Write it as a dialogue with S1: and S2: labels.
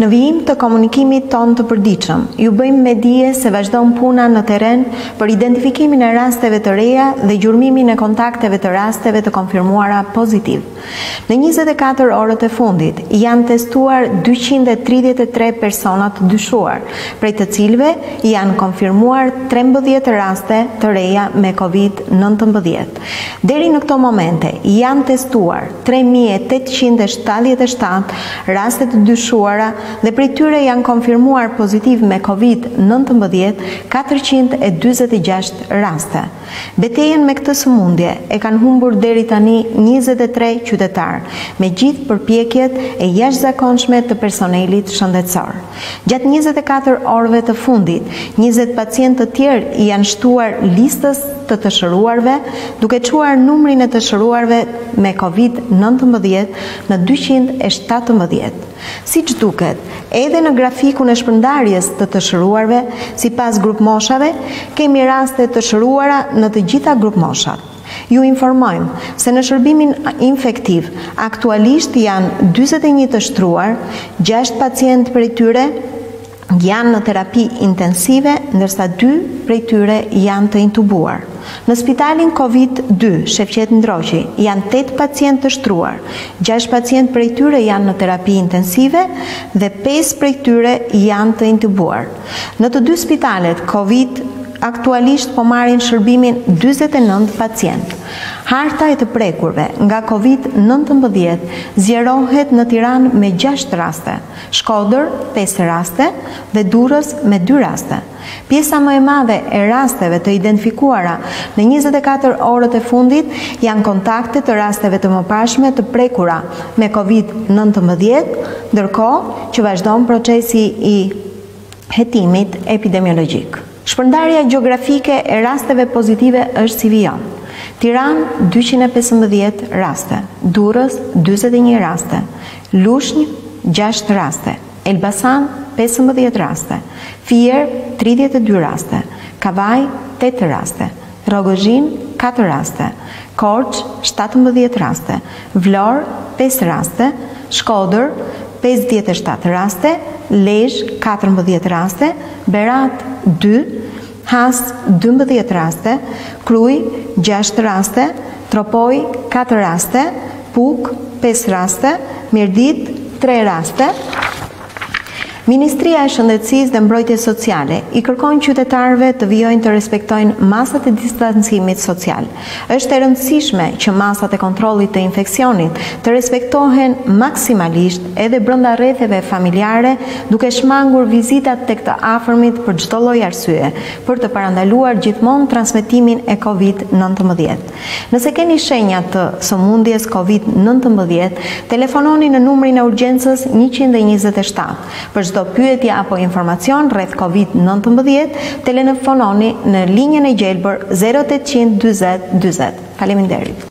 S1: Në vijim të komunikimit tonë të përditshëm, ju bëjmë me dije se vazhdon puna në terren për identifikimin e rasteve të reja dhe gjurmimin e kontakteve të rasteve të konfirmuara pozitiv. Në 24 orët e fundit janë testuar 233 persona të dyshuar, prej të cilëve janë konfirmuar 13 raste të reja me COVID-19. Deri në këto momente janë testuar tre mijë e tetëqind e shtatëdhjetë e shtatë raste të dyshuara dhe prej tyre janë konfirmuar pozitivë me Covid nëntëmbëdhjetë katërqind e dyzet e gjashtë raste. Betejën me këtë sëmundje e kanë humbur deri tani njëzet e tre qytetarë, me gjithë përpjekjet e jashtëzakonshme të personelit shëndetësor. Gjatë njëzet e katër orëve të fundit, njëzet pacientë të tjerë i janë shtuar listës të të shëruarve, duke çuar numrin e të shëruarve me Covid nëntëmbëdhjetë në dyqind e shtatëmbëdhjetë. Siç duket, edhe në grafikun e shpërndarjes të të shëruarve sipas grupmoshave, kemi raste të shëruara në të gjitha grupmoshat. Ju informojmë se në shërbimin infektiv aktualisht janë dyzet e një të shtruar, gjashtë pacientë prej tyre janë në terapi intensive, ndërsa dy prej tyre janë të intubuar. Në spitalin Covid dy, Shefqet Ndroqi, janë tetë pacientë të shtruar, gjashtë pacientë prej tyre janë në terapi intensive dhe pesë prej tyre janë të intubuar. Në të dy spitalet Covid aktualisht po marrin shërbimin dyzet e nëntë pacientë. Harta e të prekurve nga Covid nëntëmbëdhjetë zgjerohet në Tiranë me gjashtë raste, Shkodër pesë raste dhe Durrës me dy raste. Pjesa më e madhe e rasteve të identifikuara në njëzet e katër orët e fundit janë kontakte të rasteve të mëparshme të prekura me Covid nëntëmbëdhjetë, ndërkohë që vazhdon procesi i hetimit epidemiologjik. Shpërndarja gjeografike e rasteve pozitive është si vijon, Tiranë dyqind e pesëmbëdhjetë raste, Durrës dyzet e një raste, Lushnjë gjashtë raste, Elbasan pesëmbëdhjetë raste, Fier tridhjetë e dy raste, Kavajë tetë raste, Rrogozhinë, katër raste, Korçë, shtatëmbëdhjetë raste, Vlorë, pesë raste, Shkodër, pesëdhjetë e shtatë raste, Lezhë, katërmbëdhjetë raste, Berat, dy, Has, dymbëdhjetë raste, Krujë, gjashtë raste, Tropojë, katër raste, Pukë, pesë raste, Mirditë, tre raste, Ministria e Shëndetësisë dhe Mbrojtjes Sociale i kërkon qytetarëve të vijojnë të respektojnë masat e distancimit social. Është e rëndësishme që masat e kontrollit të infeksionit të respektohen maksimalisht edhe brenda rretheve familjare, duke shmangur vizitat tek të afërmit për çdo lloj arsye, për të parandaluar gjithmonë transmetimin e Covid-19. Nëse keni shenja të sëmundjes Covid nëntëmbëdhjetë, telefononi në numrin e urgjencës njëqind e njëzet e shtatë. Për çdo pyetje apo informacion rreth Covid nëntëmbëdhjetë, telefononi në linjën e gjelbër zero tetëqind dyzet dyzet. Faleminderit.